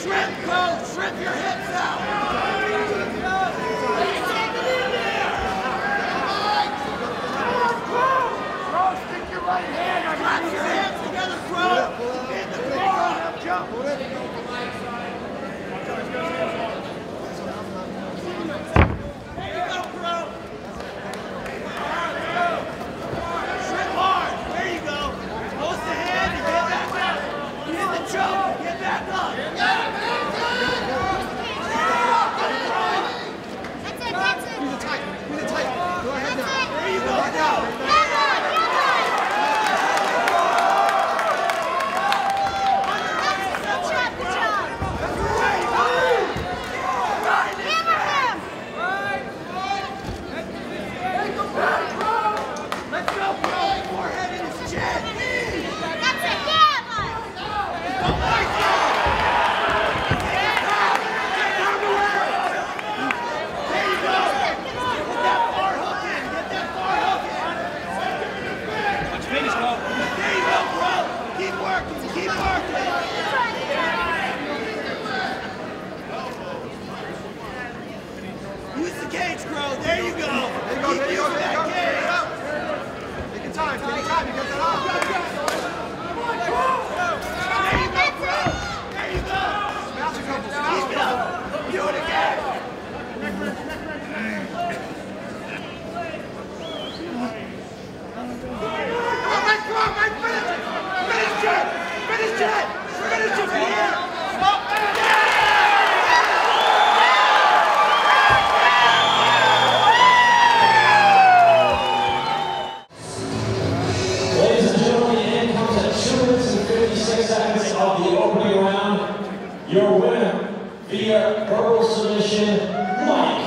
Shrimp, go! Shrimp your hips out! Use the cage, Crow. There you go. There you go, there you go, there you go. There you go. Take your time, take your time. You got that off. Come on, Crow. There you go, Crow. There you go. Smash a couple, smash a couple. Do it again. your winner via verbal submission, Mike.